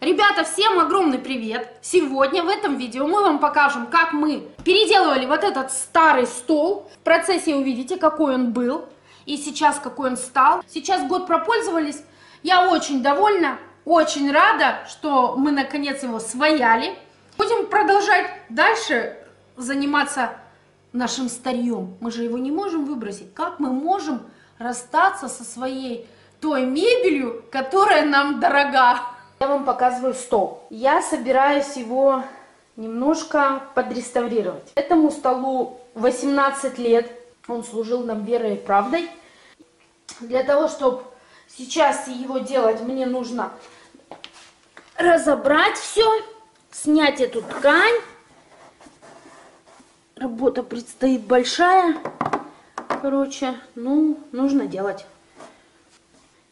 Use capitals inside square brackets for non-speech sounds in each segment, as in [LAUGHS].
Ребята, всем огромный привет! Сегодня в этом видео мы вам покажем, как мы переделывали вот этот старый стол. В процессе увидите, какой он был и сейчас какой он стал. Сейчас год пропользовались. Я очень довольна, очень рада, что мы наконец его свояли. Будем продолжать дальше заниматься нашим старьем. Мы же его не можем выбросить. Как мы можем расстаться со своей той мебелью, которая нам дорога? Я вам показываю стол. Я собираюсь его немножко подреставрировать. Этому столу 18 лет. Он служил нам верой и правдой. Для того, чтобы сейчас его делать, мне нужно разобрать все, снять эту ткань. Работа предстоит большая. Короче, ну, нужно делать.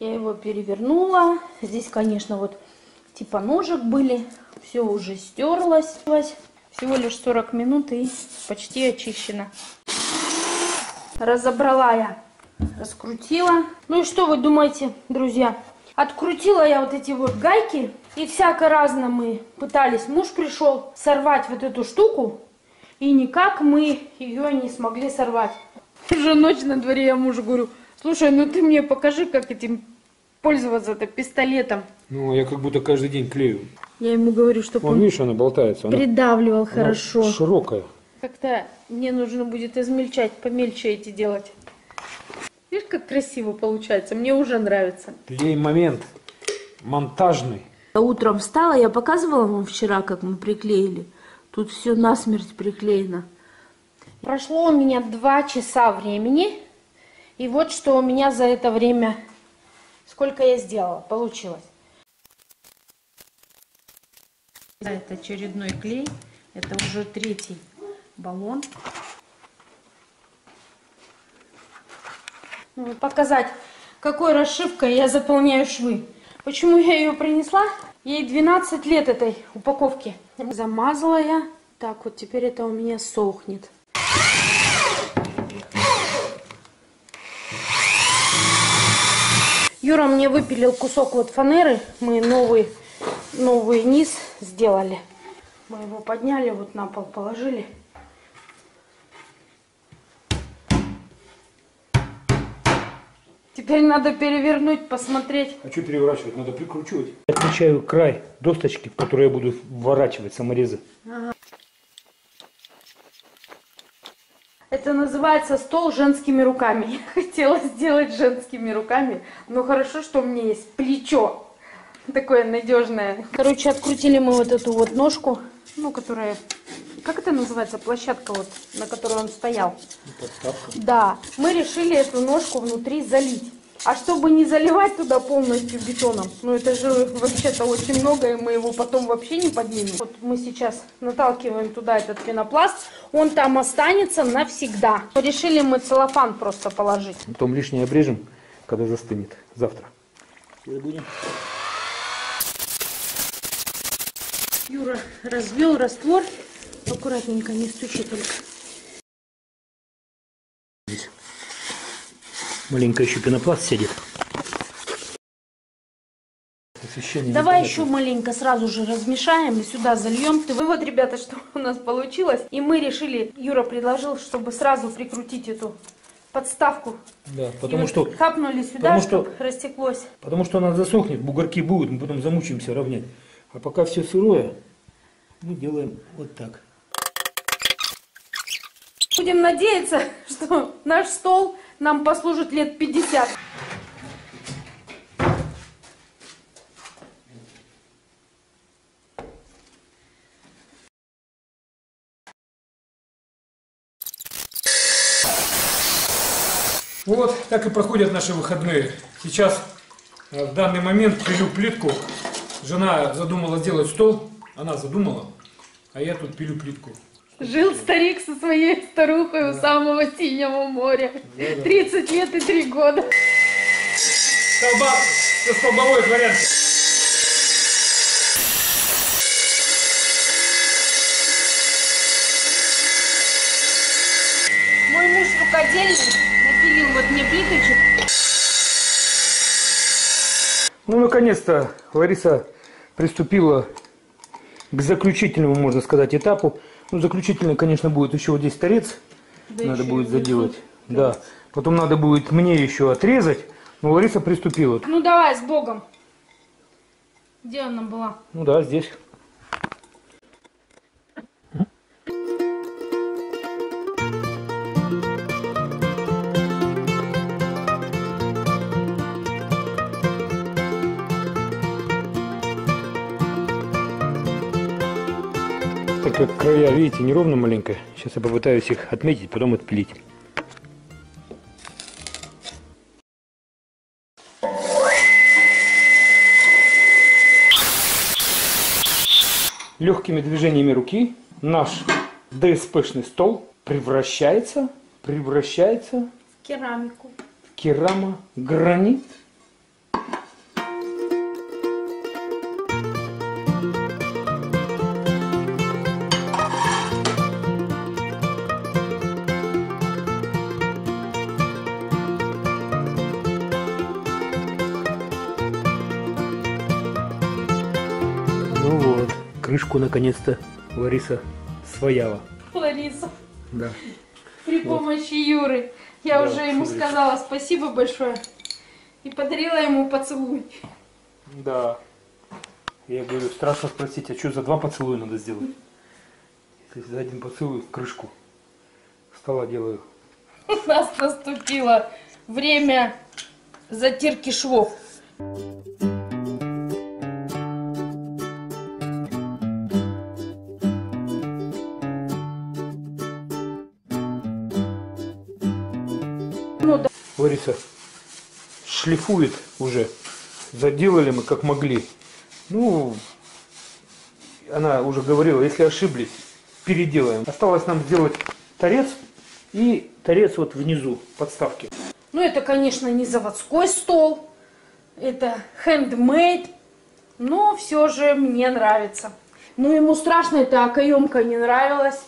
Я его перевернула. Здесь, конечно, вот типа ножек были. Все уже стерлось. Всего лишь 40 минут и почти очищено. Разобрала я, раскрутила. Ну и что вы думаете, друзья? Открутила я вот эти вот гайки. И всяко разно мы пытались. Муж пришел сорвать вот эту штуку. И никак мы ее не смогли сорвать. [LAUGHS] Уже ночь на дворе, я мужу говорю, слушай, ну ты мне покажи, как этим пользоваться-то пистолетом. Ну, я как будто каждый день клею. Я ему говорю, чтобы Вон, он видишь, она болтается. Она, придавливал она хорошо. широкая. Как-то мне нужно будет измельчать, помельче эти делать. Видишь, как красиво получается? Мне уже нравится. Клей момент. Монтажный. Утром встала, я показывала вам вчера, как мы приклеили. Тут все насмерть приклеено. Прошло у меня два часа времени. И вот что у меня за это время, сколько я сделала, получилось. Это очередной клей. Это уже третий баллон. Ну, Показать, какой расшивкой я заполняю швы. Почему я ее принесла? Ей 12 лет этой упаковки. Замазала я. Так, вот теперь это у меня сохнет. Юра мне выпилил кусок вот фанеры. Мы новый, новый низ сделали. Мы его подняли, вот на пол положили. Теперь надо перевернуть, посмотреть. А что переворачивать? Надо прикручивать. Я отмечаю край досточки, в которую я буду вворачивать саморезы. Это называется стол женскими руками. [LAUGHS] Я хотела сделать женскими руками, но хорошо, что у меня есть плечо. Такое надежное. Короче, открутили мы вот эту вот ножку, ну, которая... Как это называется? Площадка вот, на которой он стоял. Подставка. Да, мы решили эту ножку внутри залить. А чтобы не заливать туда полностью бетоном, ну это же вообще-то очень много, и мы его потом вообще не поднимем. Вот мы сейчас наталкиваем туда этот пенопласт, он там останется навсегда. Решили мы целлофан просто положить. Потом лишнее обрежем, когда застынет. Завтра. будем. Юра развел раствор. Аккуратненько, не стучи только. Маленько еще пенопласт сидит. Освещение Давай еще маленько сразу же размешаем и сюда зальем. Ты вот, ребята, [LAUGHS] что у нас получилось. И мы решили, Юра предложил, чтобы сразу прикрутить эту подставку. Да, И потому вот что, капнули сюда, потому чтобы что- растеклось. потому что она засохнет, бугорки будут, мы потом замучаемся равнять. А пока все сырое, мы делаем вот так. Будем надеяться, [LAUGHS] что наш стол нам послужит лет 50. Вот так и проходят наши выходные. Сейчас э, в данный момент пилю плитку. Жена задумала сделать стол. Она задумала, а я тут пилю плитку. Жил старик со своей старухой у самого синего моря. 30 лет и 3 года. Столба, со столбовой дворянки. Мой муж рукодельный, напилил вот мне плиточек. Ну, наконец-то Лариса приступила к заключительному, можно сказать, этапу. Ну, заключительный, конечно, будет еще вот здесь торец. Да надо будет заделать. внизу Да. Потом надо будет мне еще отрезать. Но Лариса приступила. Ну давай, с Богом. Где она была? Ну да, здесь. Края, видите, неровно маленько. Сейчас я попытаюсь их отметить, потом отпилить. Легкими движениями руки наш ДСПшный стол превращается, превращается Керамику. в керамогранит. Крышку наконец-то Лариса свояла. Лариса. Да. При помощи Юры. Я Да, уже ему смотрите. сказала спасибо большое. И подарила ему поцелуй. Да. Я говорю, страшно спросить, а что за два поцелуя надо сделать? Если за один поцелуй крышку стола делаю. У нас наступило время затирки швов. Лариса шлифует уже. Заделали мы как могли. Ну, она уже говорила, если ошиблись, переделаем. Осталось нам сделать торец и торец вот внизу, подставки. Ну, это, конечно, не заводской стол, это handmade, но все же мне нравится. Ну, ему страшно эта окоемка не нравилась.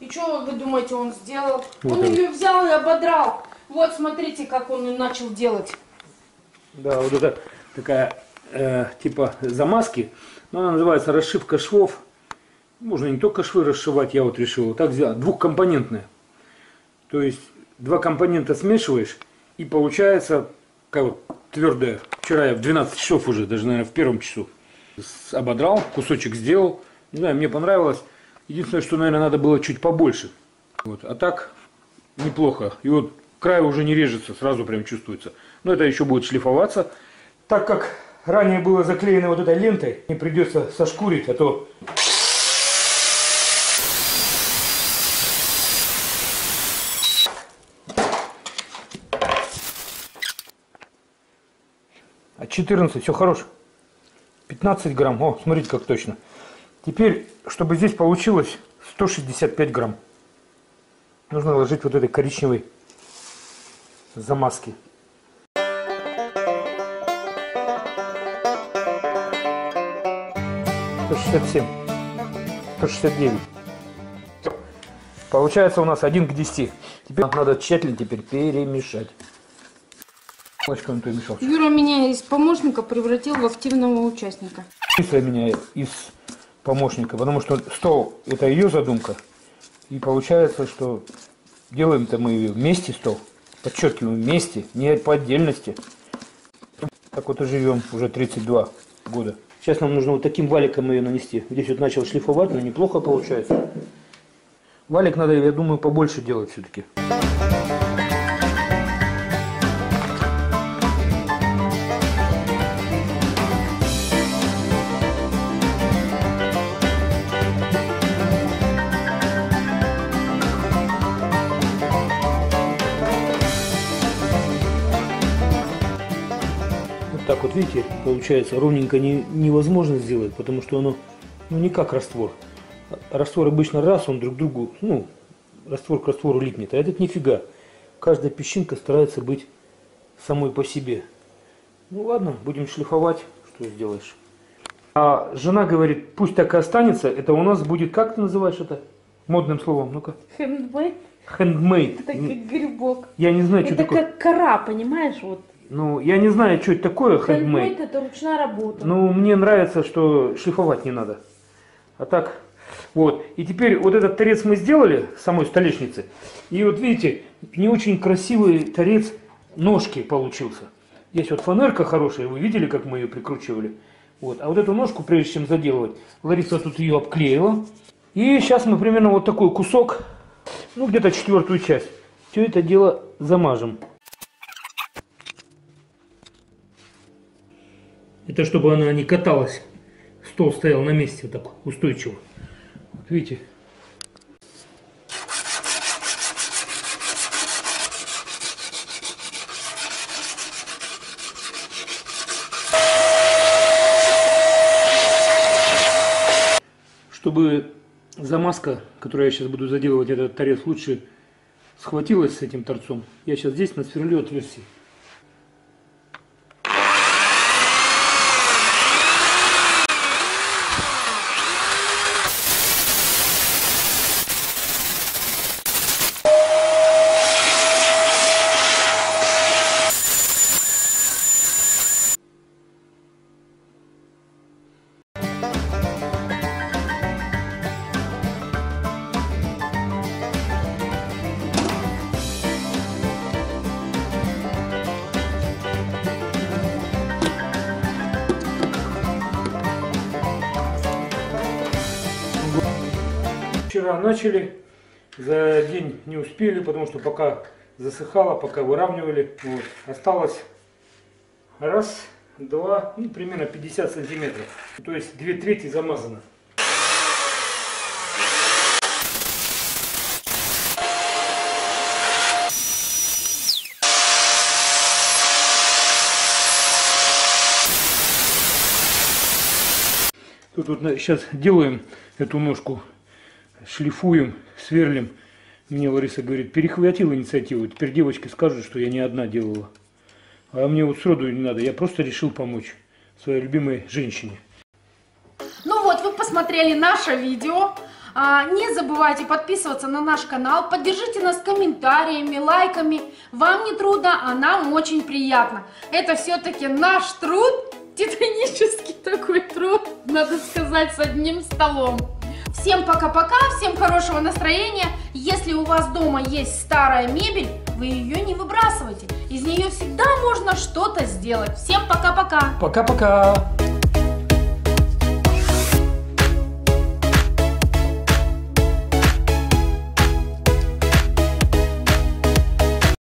И что вы думаете, он сделал? Он Мгм. ее взял и ободрал. Вот, смотрите, как он начал делать. Да, вот это такая э, типа замазки, но она называется расшивка швов. Можно не только швы расшивать, я вот решил вот так сделать, двухкомпонентная. То есть два компонента смешиваешь и получается как вот твердая. Вчера я в 12 часов уже, даже, наверное, в первом часу ободрал, кусочек сделал. Не знаю, мне понравилось. Единственное, что, наверное, надо было чуть побольше. Вот. А так неплохо. И вот край уже не режется, сразу прям чувствуется. Но это еще будет шлифоваться. Так как ранее было заклеено вот этой лентой, не придется сошкурить, а то... А 14, все хорош. 15 грамм. О, смотрите, как точно. Теперь, чтобы здесь получилось 165 грамм, нужно ложить вот этой коричневой замазки. 167, 169. Получается у нас 1 к 10. Теперь надо тщательно теперь перемешать. Юра меня из помощника превратил в активного участника. Числа меня из помощника, потому что стол это ее задумка. И получается, что делаем-то мы ее вместе стол. Подчеркиваем вместе, не по отдельности. Так вот и живем уже 32 года. Сейчас нам нужно вот таким валиком ее нанести. Здесь вот начал шлифовать, но неплохо получается. Валик надо, я думаю, побольше делать все-таки. Вот видите, получается, ровненько не, невозможно сделать, потому что оно ну, не как раствор. Раствор обычно раз, он друг другу, ну, раствор к раствору липнет, а этот нифига. Каждая песчинка старается быть самой по себе. Ну ладно, будем шлифовать, что сделаешь. А жена говорит, пусть так и останется, это у нас будет, как ты называешь это модным словом, ну-ка, Handmade? handmade. Это как грибок. Я не знаю, что Это такое. как кора, понимаешь? Вот Ну, я не знаю, что это такое, Хендмейд это ручная работа. Ну, мне нравится, что шлифовать не надо. А так, вот. И теперь вот этот торец мы сделали, самой столешницы. И вот видите, не очень красивый торец ножки получился. Есть вот фанерка хорошая, вы видели, как мы ее прикручивали? Вот. А вот эту ножку, прежде чем заделывать, Лариса тут ее обклеила. И сейчас мы примерно вот такой кусок, ну где-то четвертую часть, все это дело замажем. Это чтобы она не каталась. Стол стоял на месте так устойчиво. Вот видите? Чтобы замазка, которую я сейчас буду заделывать этот торец, лучше схватилась с этим торцом, я сейчас здесь насверлю отверстие. Вчера начали, за день не успели, потому что пока засыхало, пока выравнивали. Вот. Осталось раз, два, ну, примерно 50 сантиметров. То есть две трети замазано. Тут вот сейчас делаем эту ножку, шлифуем, сверлим. Мне Лариса говорит, перехватил инициативу. Теперь девочки скажут, что я не одна делала. А мне вот сроду не надо. Я просто решил помочь своей любимой женщине. Ну вот, вы посмотрели наше видео. А, не забывайте подписываться на наш канал, поддержите нас комментариями, лайками. Вам не трудно, а нам очень приятно. Это все-таки наш труд, [LAUGHS] титанический такой труд, надо сказать, с одним столом. Всем пока-пока, всем хорошего настроения. Если у вас дома есть старая мебель, вы ее не выбрасывайте. Из нее всегда можно что-то сделать. Всем пока-пока. Пока-пока!